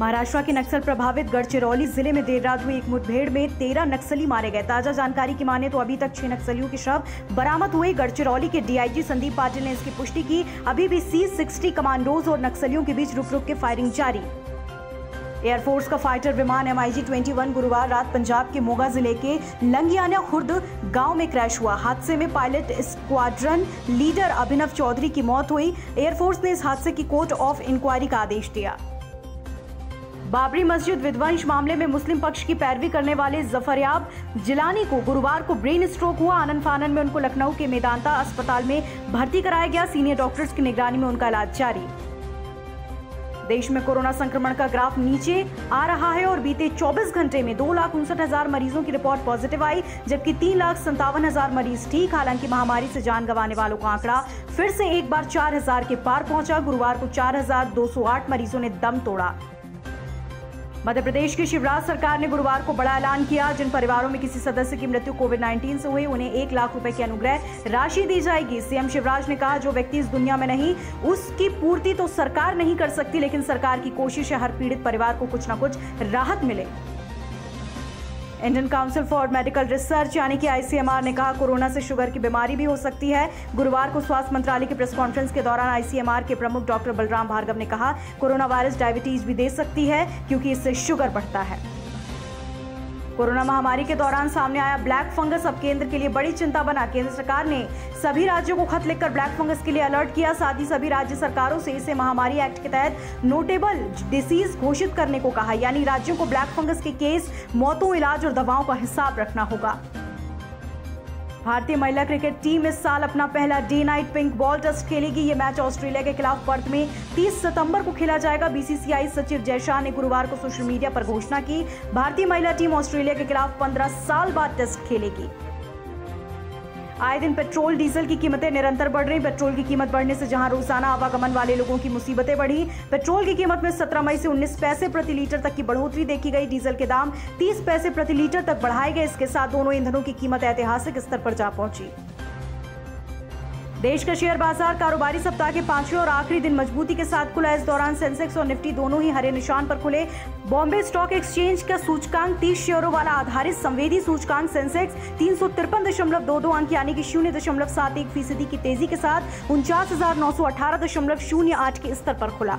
महाराष्ट्र के नक्सल प्रभावित गढ़चिरौली ज़िले में देर रात हुई एक मुठभेड़ में तेरह नक्सली मारे गए। ताज़ा जानकारी की माने तो अभी तक छह नक्सलियों के शव बरामद हुए गढ़चिरौली के डीआईजी संदीप पाटिल ने इसकी पुष्टि की। अभी भी सी सिक्सटी कमांडोज और नक्सलियों के बीच रुक रुक के फायरिंग जारी। एयरफोर्स का फाइटर विमान एम आई गुरुवार रात पंजाब के मोगा ज़िले के लंगियाना खुर्द गाँव में क्रैश हुआ। हादसे में pilot squadron leader Abhinav Chaudhary की मौत हुई। एयरफोर्स ने इस हादसे की कोर्ट ऑफ़ इंक्वायरी का आदेश दिया। बाबरी मस्जिद विध्वंस मामले में मुस्लिम पक्ष की पैरवी करने वाले जफरयाब जिलानी को गुरुवार को ब्रेन स्ट्रोक हुआ। आनंद फानन में उनको लखनऊ के मेदांता अस्पताल में भर्ती कराया गया। सीनियर डॉक्टर्स की निगरानी में उनका इलाज जारी। देश में कोरोना संक्रमण का ग्राफ नीचे आ रहा है और बीते 24 घंटे में दो लाख उनसठ हज़ार मरीजों की रिपोर्ट पॉजिटिव आई, जबकि तीन लाख संतावन हज़ार मरीज़ ठीक, हालाँकि महामारी से जान गंवाने वालों का आंकड़ा फिर से एक बार चार हज़ार के पार पहुँचा। गुरुवार को चार हज़ार दो सौ आठ मरीजों ने दम तोड़ा। मध्य प्रदेश की शिवराज सरकार ने गुरुवार को बड़ा ऐलान किया, जिन परिवारों में किसी सदस्य की मृत्यु कोविड 19 से हुई, उन्हें एक लाख रुपए की अनुग्रह राशि दी जाएगी। सीएम शिवराज ने कहा, जो व्यक्ति इस दुनिया में नहीं, उसकी पूर्ति तो सरकार नहीं कर सकती, लेकिन सरकार की कोशिश है, हर पीड़ित परिवार को कुछ ना कुछ राहत मिले। Indian Council for Medical Research, यानी कि आईसीएमआर ने कहा कोरोना से शुगर की बीमारी भी हो सकती है। गुरुवार को स्वास्थ्य मंत्रालय की प्रेस कॉन्फ्रेंस के दौरान आईसीएमआर के प्रमुख डॉक्टर बलराम भार्गव ने कहा, कोरोना वायरस डायबिटीज़ भी दे सकती है, क्योंकि इससे शुगर बढ़ता है। कोरोना महामारी के दौरान सामने आया ब्लैक फंगस। अब केंद्र के लिए बड़ी चिंता बना। केंद्र सरकार ने सभी राज्यों को खत लिखकर ब्लैक फंगस के लिए अलर्ट किया। साथ ही सभी राज्य सरकारों से इसे महामारी एक्ट के तहत नोटेबल डिसीज घोषित करने को कहा। यानी राज्यों को ब्लैक फंगस के केस, मौतों, इलाज और दवाओं का हिसाब रखना होगा। भारतीय महिला क्रिकेट टीम इस साल अपना पहला day night pink ball test खेलेगी। ये मैच ऑस्ट्रेलिया के खिलाफ पर्थ में 30 सितंबर को खेला जाएगा। बीसीसीआई सचिव जय शाह ने गुरुवार को सोशल मीडिया पर घोषणा की। भारतीय महिला टीम ऑस्ट्रेलिया के खिलाफ 15 साल बाद टेस्ट खेलेगी। आए दिन पेट्रोल, डीजल की कीमतें निरंतर बढ़ रही। पेट्रोल की कीमत बढ़ने से जहाँ रोज़ाना आवागमन वाले लोगों की मुसीबतें बढ़ी। पेट्रोल की कीमत में 17 मई से 19 पैसे प्रति लीटर तक की बढ़ोतरी देखी गई। डीजल के दाम 30 पैसे प्रति लीटर तक बढ़ाए गए। इसके साथ दोनों ईंधनों की कीमत ऐतिहासिक स्तर पर जा पहुँची। देश का शेयर बाज़ार कारोबारी सप्ताह के पाँचवें और आखिरी दिन मजबूती के साथ खुला। इस दौरान सेंसेक्स और निफ्टी दोनों ही हरे निशान पर खुले। बॉम्बे स्टॉक एक्सचेंज का सूचकांक 30 शेयरों वाला आधारित संवेदी सूचकांक सेंसेक्स तीन सौ तिरपन दशमलव दो दो अंक, यानी कि शून्य दशमलव सात एक फ़ीसदी की तेज़ी के साथ उनचास हज़ार नौ सौ अठारह दशमलव शून्य आठ के स्तर पर खुला।